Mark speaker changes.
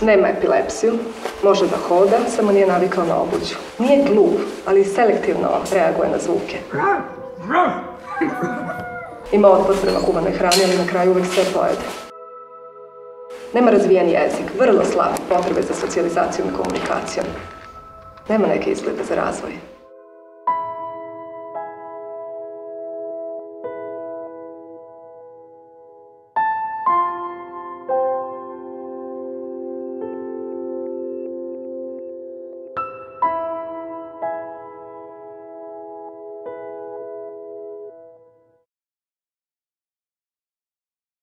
Speaker 1: Nema epilepsiju, može da hoda, samo nije navikao na obuću. Nije glup, ali selektivno reaguje na zvuke. Ima otpor prema kuvanoj hrani, ali na kraju uvijek sve pojede. Nema razvijen jezik, vrlo slab potrebe za socijalizacijom i komunikacijom. Nema neke izglede za razvoj.